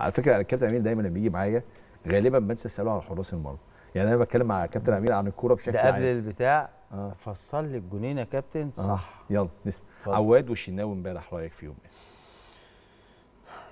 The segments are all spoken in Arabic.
على فكرة أنا الكابتن أمين دايما لما بيجي معايا غالبا بنسى اساله على حراس المرمى يعني أنا بتكلم مع كابتن أمين عن الكورة بشكل ده عام قبل البتاع آه. فصل لي الجونين يا كابتن آه. صح يلا نسمع. عواد والشناوي امبارح رأيك فيهم إيه؟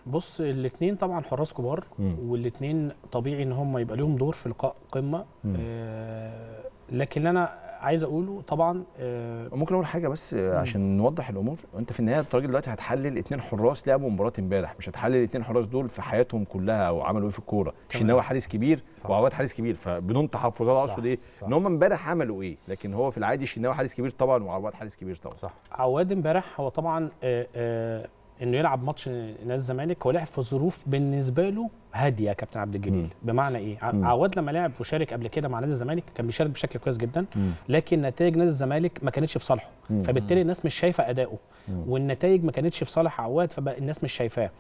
بص الاثنين طبعا حراس كبار. والاثنين طبيعي إن هم يبقى لهم دور في لقاء قمة. آه لكن أنا عايز اقوله طبعا آه ممكن أقول حاجة بس آه، عشان نوضح الأمور. أنت في النهاية الراجل دلوقتي هتحلل اتنين حراس لعبوا مباراة امبارح مش هتحلل الاتنين حراس دول في حياتهم كلها أو عملوا إيه في الكورة. الشناوي حارس كبير. وعواد حارس كبير فبدون تحفظات صح، أقصد إيه. إن هم امبارح عملوا إيه. لكن هو في العادي الشناوي حارس كبير طبعا وعواد حارس كبير طبعا. صح. عواد امبارح هو طبعا آه آه إنه يلعب ماتش نادي الزمالك هو لعب في ظروف بالنسبة له هادية يا كابتن عبد الجليل مم. بمعنى إيه مم. عواد لما لعب وشارك قبل كده مع نادي الزمالك كان بيشارك بشكل كويس جدا مم. لكن نتائج نادي الزمالك ما كانتش في صالحه مم. فبالتالي الناس مش شايفة أداؤه. والنتائج ما كانتش في صالح عواد فبقى الناس مش شايفاه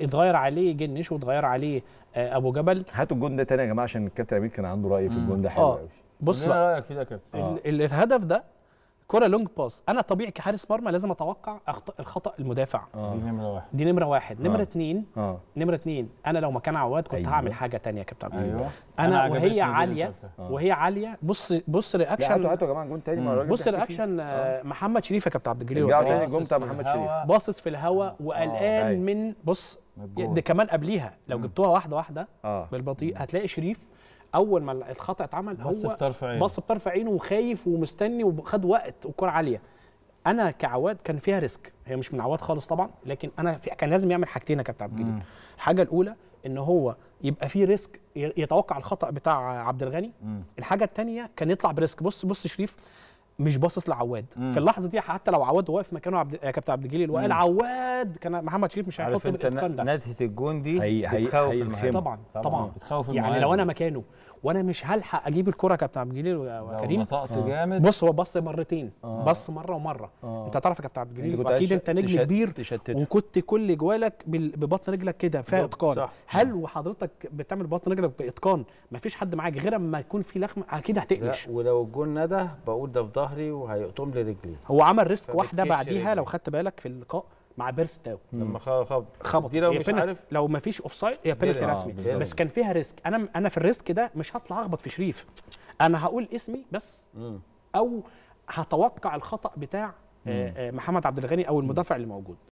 اتغير عليه جنش واتغير عليه آه، أبو جبل هاتوا الجون ده تاني يا جماعة عشان الكابتن أمير كان عنده رأي في الجون ده حلو آه. قوي بص قول لنا بقى رأيك في ده يا كابتن آه. ال- ال- الهدف ده كره long pass أنا طبيعي كحارس مرمى لازم أتوقع أخطأ الخطأ المدافع آه دي نمرة واحد دي نمرة واحد نمرة آه. اتنين آه نمرة اتنين أنا لو مكان عواد كنت أيوة. هعمل حاجة تانية يا كابتن عبد الجليل. أيوه أنا عجبتني وهي عالية. آه. وهي عالية بص بص لا هاتوا reaction هاتوا يا جماعة تاني ما الراجل بص. reaction آه، محمد شريف يا كابتن عبد الجليل رجعوا. تاني الجون بتاع باصص في محمد شريف. باصص في الهواء وقلقان أيوة. من بص. ده كمان قبليها لو جبتوها واحدة واحدة بالبطيء هتلاقي شريف أول ما الخطأ اتعمل بص هو بطرف عينه. بص بطرف عينه وخايف ومستني وخد وقت والكرة عالية أنا كعواد كان فيها risk هي مش من عواد خالص طبعا لكن أنا في كان لازم يعمل حاجتين يا كابتن عبد الجليل. الحاجة الأولى إن هو يبقى فيه risk يتوقع الخطأ بتاع عبد الغني. الحاجة الثانية كان يطلع ب risk بص بص شريف مش باصص لعواد مم. في اللحظة دي حتى لو عواد واقف مكانه عبد يا كابتن عبد الجليل وقال مم. عواد كان محمد شريف مش هيحط عارف انت بالاتقان ده نتهه الجون دي هي- هي- بتخوف هي المهاجم. طبعا طبعا بتخوف يعني المهاجم. لو أنا مكانه وأنا مش هلحق أجيب الكرة يا كابتن عبد الجليل وكريم نطقت جامد بص هو بص مرتين آه. بص مرة ومرة آه. أنت تعرف يا كابتن عبد الجليل واكيد أنت نجم تشت- كبير تشتته. وكنت كل جوالك ببطن رجلك كده فيها إتقان صح. هل وحضرتك بتعمل بطن رجلك بإتقان مفيش حد معاك غير أما يكون في لخمه أكيد هتقلش ولو الجون ندى بقول ده في ظهري وهيقطم لي رجلي. هو عمل ريسك واحدة بعديها رجلي. لو خدت بالك في اللقاء مع بيرستاو. لما خبط. خبط دي لو مش. عارف. لو ما فيش اوف سايد هي بينالتي آه، رسمي. بالظبط. بس كان فيها ريسك. أنا أنا في الريسك ده مش هطلع أخبط في شريف. أنا هقول اسمي بس. مم. أو هتوقع الخطأ بتاع آه، آه، محمد عبد الغني أو المدافع اللي موجود.